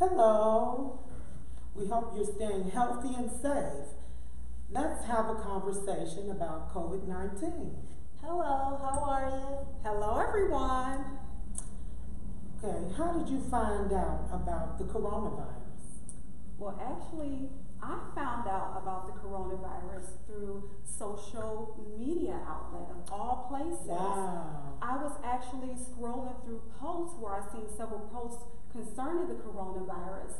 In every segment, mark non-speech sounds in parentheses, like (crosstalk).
Hello. We hope you're staying healthy and safe. Let's have a conversation about COVID 19. Hello, how are you? Hello, everyone. Okay, how did you find out about the coronavirus? Well, actually, I found out about the coronavirus through social media outlet of all places. Wow. I was through posts where I've seen several posts concerning the coronavirus.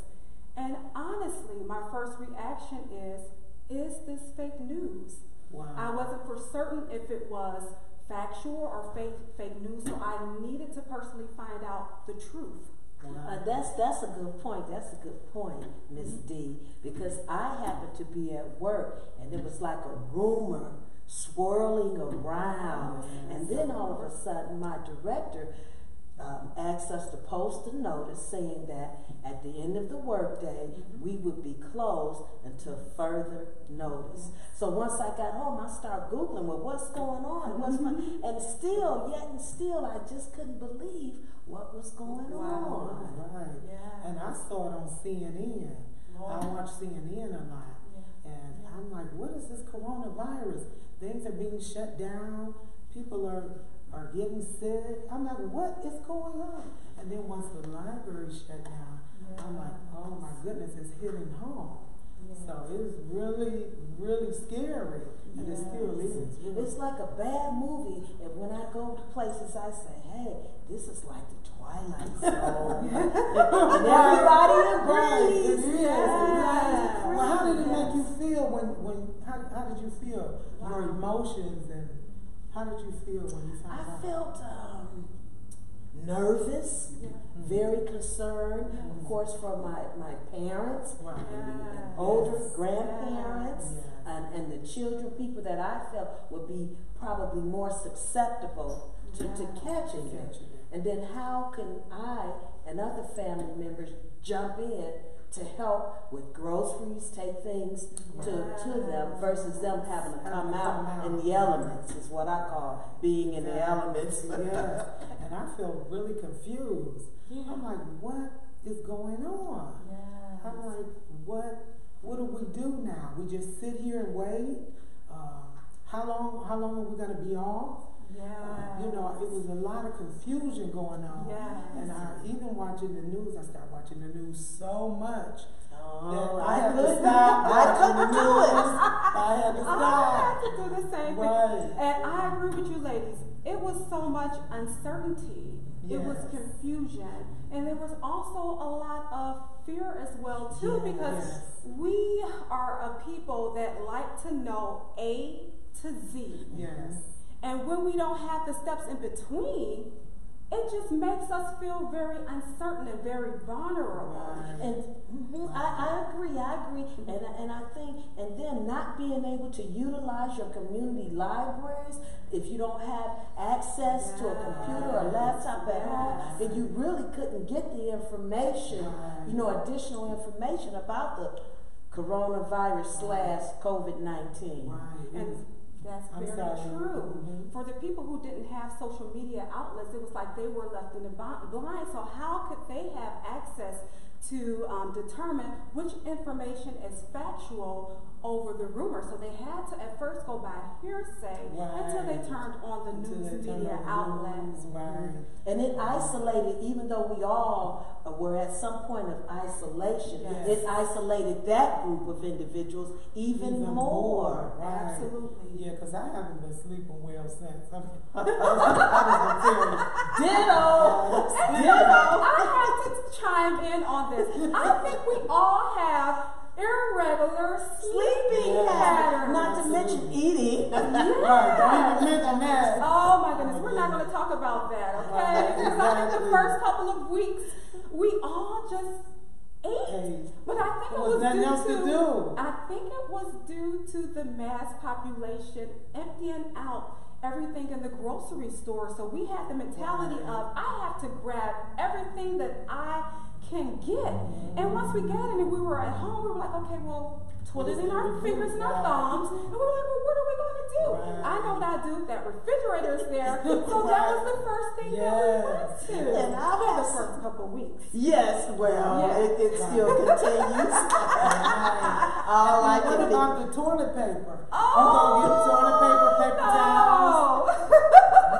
And honestly, my first reaction is, is this fake news? Wow. I wasn't for certain if it was factual or fake fake news, so I needed to personally find out the truth. Wow. Uh, that's that's a good point. That's a good point, Miss D. Because I happened to be at work, and it was like a rumor swirling around, and then all of a sudden, my director um, asked us to post a notice saying that at the end of the workday, we would be closed until further notice. So once I got home, I started googling, well, what's going on? What's my, and still, yet and still, I just couldn't believe what was going Wow. on. Right. Yeah. And I saw it on CNN. I watch CNN a lot. Yeah. And I'm like, what is this coronavirus? Things are being shut down. People are, are getting sick. I'm like, what is going on? And then once the library shut down, I'm like, oh my goodness, it's hitting home. So it was really, really scary. And it still is. really. It's like a bad movie, and when I go to places, I say, "Hey, this is like the Twilight (laughs) Zone," (laughs) and everybody Right, agrees. it is. Yeah. Well, how did it make you feel when, when how, how did you feel? Your emotions and how did you feel when you found I out? felt um, nervous, very concerned, of course, for my my parents, Right. and Yes. older grandparents, Yes. and, and the children, people that I felt would be probably more susceptible to, to Yeah. Catching it. And then how can I and other family members jump in to help with groceries, take things to, to them versus them having to come Having to come out in the elements is what I call being in the elements. yes. (laughs) And I feel really confused. I'm like, what is going on? I'm like, what what do we do now? We just sit here and wait? Uh, how long how long are we gonna be off? Yeah. You know, it was a lot of confusion going on. Yes. And I even watching the news, I started watching the news so much Oh, that I I had to couldn't, stop I couldn't do it. I had to (laughs) stop. I had to do the same Right. thing. And I agree with you ladies. It was so much uncertainty. Yes. It was confusion. And there was also a lot of fear as well too Yes. because Yes. we are a people that like to know A to Z. Yes. And when we don't have the steps in between, it just makes us feel very uncertain and very vulnerable. Right. And mhm, I, I agree, I agree, and I- and I think, and then not being able to utilize your community libraries if you don't have access to a computer or laptop at home, Yes. then you really couldn't get the information, you know, additional information about the coronavirus slash COVID nineteen. Right. And that's I'm very sorry. true. Mhm. For the people who didn't have social media outlets, it was like they were left in the blind. So how could they have access to um, determine which information is factual over the rumor? So they had to at first go by hearsay until they turned on the Until news media outlets. Right. And it isolated, even though we all Uh, were at some point of isolation, Yes. it isolated that group of individuals even, Even more. more. Right. Absolutely. Yeah, because I haven't been sleeping well since. I'm, (laughs) I was gonna tell you. Ditto! And (laughs) I have to chime in on this. I think we all have irregular sleeping Yeah. patterns. Not to mention eating. Right, don't even mention that. Oh my goodness, we're not going to talk about that, okay? Right, Because I think the exactly. first couple of weeks, we all just ate. Hey, But I think it There was was nothing due else to to, do. I think it was due to the mass population emptying out everything in the grocery store. So we had the mentality of I have to grab everything that I can get. Mm-hmm. And once we got it and we were at home, we were like, okay, well, twiddling our fingers and our thumbs, and we were like, well, what are we going to do? Right. I know that dude, that refrigerator is there, (laughs) so that was the first thing that we went Yes. to And I for the first couple weeks. Yes, well, Yeah. it, it still (laughs) continues. All I And what can about the toilet paper? Oh, you go get toilet paper, paper towels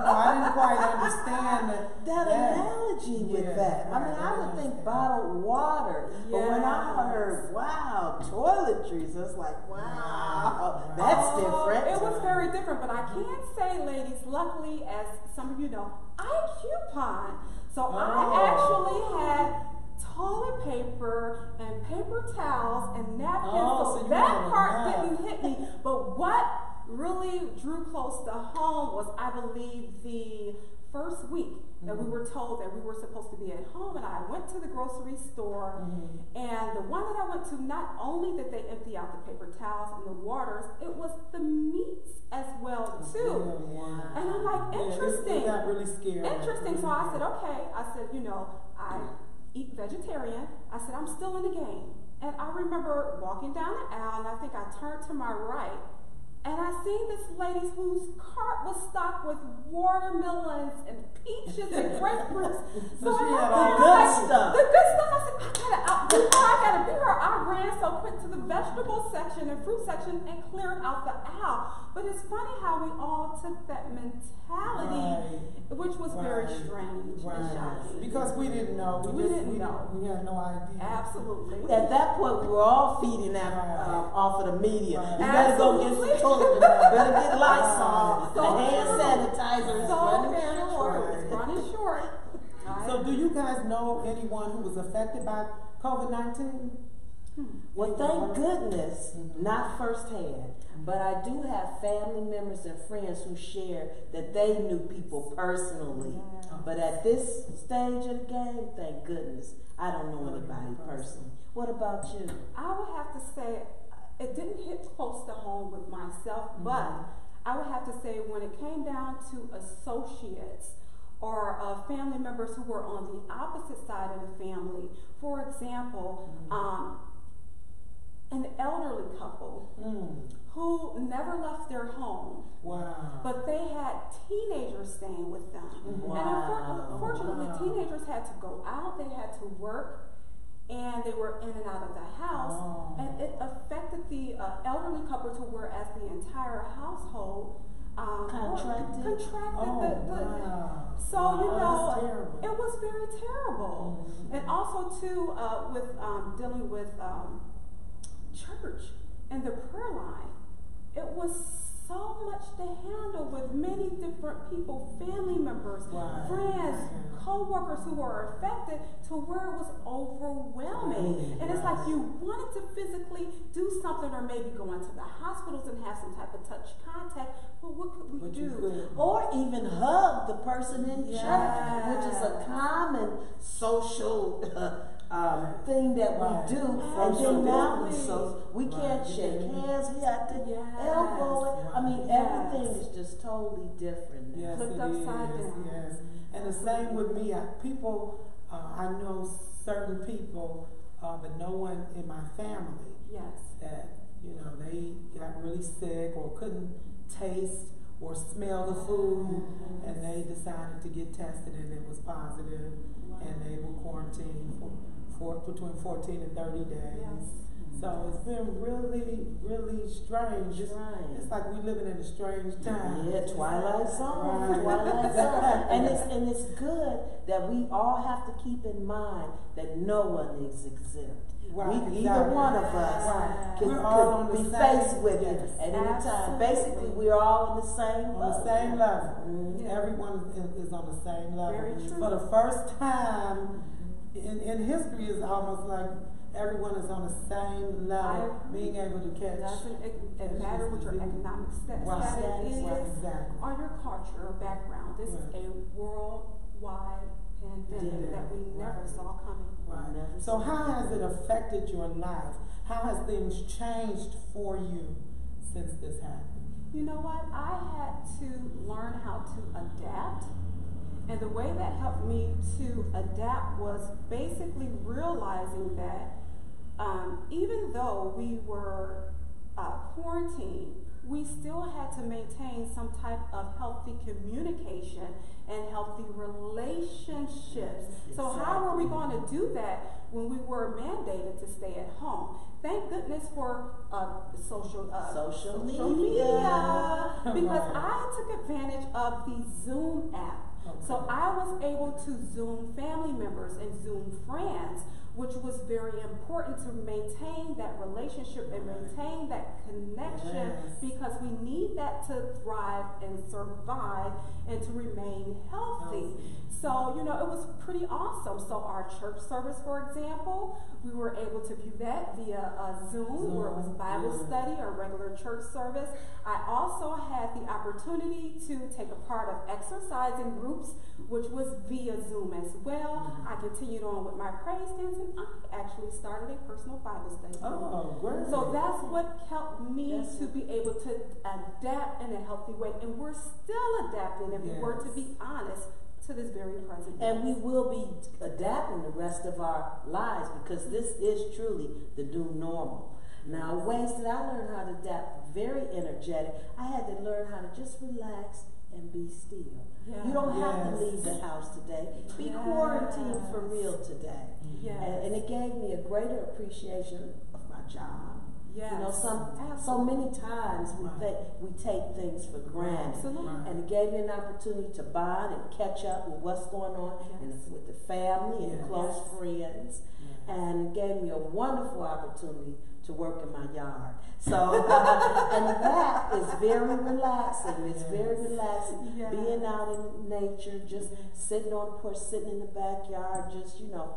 know, I didn't quite understand that. That analogy with Yeah, that. I mean, right, I I would think bottled water, but when I heard wow toiletries, it's like wow, that's Oh, different. It was very different, but I can say, ladies, luckily, as some of you know, I coupon. So Oh. I actually had toilet paper and paper towels and napkins. Oh, so that part didn't hit me. But what really drew close to home was, I believe, the first week that we Mhm. were told that we were supposed to be at home, and I went to the grocery store. Mhm. And the one that I went to, not only did they empty out the paper towels and the waters, it was the meats as well too. Yeah, wow. And I'm like, Yeah, it- interesting. Got really scary. Interesting. So I said, okay. I said, you know, I eat vegetarian. I said, I'm still in the game. And I remember walking down the aisle, and I think I turned to my right, and I seen this lady whose cart was stocked with watermelons and peaches and grapefruits. (laughs) So she had all the good like, stuff. The good stuff. I said, I gotta out. Before I gotta be her, I ran so quick to the vegetable section and fruit section and cleared out the aisle. But it's funny how we all took that mentality, which was very Right. strange and shocking. Because we didn't know. We, We just, didn't we, know. We had no idea. Absolutely. At that point, we were all feeding that Right. um, off of the media. Right. You better go get Absolutely. some toilet paper. better get (laughs) Lysol. So the hand true. sanitizer is so running short. short. It's running short. Right? So, do you guys know anyone who was affected by COVID 19? Well, thank goodness, not firsthand, but I do have family members and friends who share that they knew people personally. Yeah. But at this stage of the game, thank goodness, I don't know anybody personally. What about you? I would have to say it didn't hit close to home with myself, but I would have to say when it came down to associates or uh, family members who were on the opposite side of the family, for example, um, an elderly couple Mm. Never left their home, Wow. but they had teenagers staying with them. Wow. And unfor- unfortunately, Wow. teenagers had to go out, they had to work, and they were in and out of the house. Oh. And it affected the uh, elderly couple to whereas the entire household um, Contracted? contracted Oh, the, the, wow. so you know, it was very terrible. Mhm. And also too, uh, with um, dealing with um, church and the prayer line, it was so much to handle with many different people, family members, Right. friends, co-workers who were affected to where it was overwhelming. Right. And it's like you wanted to physically do something or maybe go into the hospitals and have some type of touch contact, but what could we do? Or even hug the person in church, which is a common social uh, um, thing that we Right. do. And then now, distancing. so we can't Right. shake hands. We have to Yes. elbow it. I mean, Yes. everything is just totally different. now. Yes, Flipped it upside is, down. Yes, and the same with me. I, people, uh, I know certain people, uh, but no one in my family Yes. that you know they got really sick or couldn't taste or smell the food, and they decided to get tested and it was positive, and they were quarantined for, for between fourteen and thirty days. Yes. So it's been really, really strange. It's, it's like we're living in a strange time. Yeah, Twilight Zone, Right. Twilight (laughs) Zone, and it's and it's good that we all have to keep in mind that no one is exempt. Right, we, either one of us Right. can, all be same- faced with it yes. at any time. Basically, we're all in the same on the same level. Mhm. Yeah. Everyone is, is on the same level. Very true. For the first time in, in history, it's almost like everyone is on the same level, I- being able to catch. Doesn't it, it matter what your economic sta- Right. status is Right, exactly. or your culture or background. This Right. is a worldwide pandemic that we never Right. saw coming. Right. Never So how has it affected your life? How has things changed for you since this happened? You know what? I had to learn how to adapt. And the way that helped me to adapt was basically realizing that um, even though we were uh, quarantined, we still had to maintain some type of healthy communication and healthy relationships. So how were we going to do that when we were mandated to stay at home? Thank goodness for uh, social uh, Social media, media. because (laughs) I took advantage of the Zoom app. So I was able to Zoom family members and Zoom friends, which was very important to maintain that relationship and maintain that connection Yes. because we need that to thrive and survive and to remain healthy. So, you know, it was pretty awesome. So, our church service, for example, we were able to view that via uh, Zoom, where it was Bible study or regular church service. I also had the opportunity to take a part of exercising groups, which was via Zoom as well. Mhm. I continued on with my praise dance, and I actually started a personal Bible study. Oh, great. So that's what helped me That's to be able to adapt in a healthy way. And we're still adapting, if we were to be honest, to this very present. And we will be adapting the rest of our lives because this is truly the new normal. Now, ways that I learned how to adapt, very energetic. I had to learn how to just relax and be still. Yeah. You don't have to leave the house today. Be Yes. quarantined for real today. Yes. And, and it gave me a greater appreciation of my job. yes. You know, some so many times we Right. think we take things for granted. Right. And it gave me an opportunity to bond and catch up with what's going on the, with the family and Yes. close friends. And it gave me a wonderful opportunity to work in my yard. So, (laughs) uh, and that is very relaxing. It's very relaxing. Being out in nature, just sitting on the porch, sitting in the backyard, just, you know,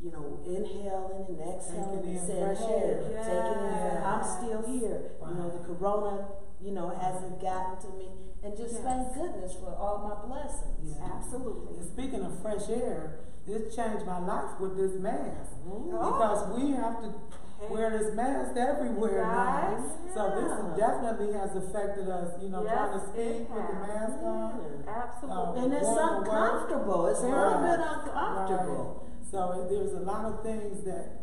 you know, inhaling and exhaling and saying, fresh hey, air. taking in, Yes. I'm still here. You know, the corona, you know, hasn't gotten to me. And just Yes. thank goodness for all my blessings. Yeah. Absolutely. And speaking of fresh air, this changed my life with this mask. Oh. Because we have to wear this mask everywhere now. Guys, So this definitely has affected us, you know, trying to Yes, speak with the has. mask on. Absolutely. And it's Going work. uncomfortable. It's a little bit uncomfortable. Right. So there's a lot of things that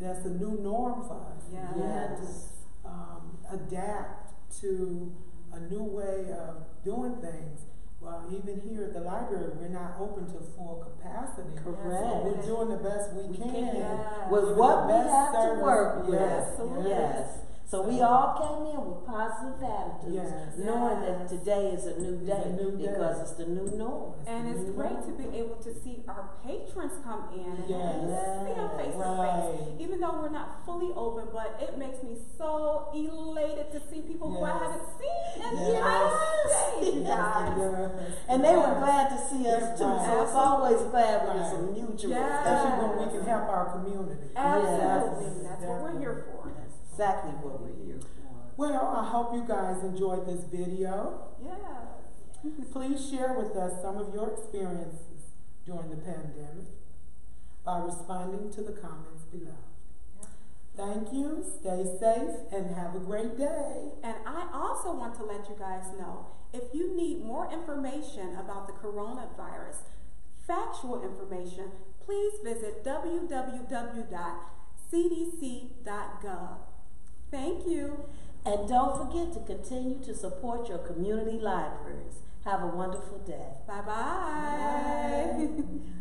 that's a new norm for us. Yes. We had to um, adapt to a new way of doing things. Well, even here at the library, we're not open to full capacity. Correct. So we're doing the best we, We can. can. Yes. With Giving what the we best have to work with. Yes, Absolutely. Yes. So we all came in with positive attitudes, Yes. knowing that today is a new It's day a new day. because it's the new norm. It's And the it's great norm. to be able to see our patrons come in and see them face to face. Even though we're not fully open, but it makes me so elated to see people who I haven't seen in And they were glad to see us too. So it's always glad when it's a mutual. Yes. Especially when we can help our community. Absolutely. That's what we're here for. That's exactly what we're here for. Well, I hope you guys enjoyed this video. Yeah. Please share with us some of your experiences during the pandemic by responding to the comments below. Thank you, stay safe, and have a great day. And I also want to let you guys know if you need more information about the coronavirus, factual information, please visit www.cdc.gov. Thank you. And don't forget to continue to support your community libraries. Have a wonderful day. Bye bye. Bye.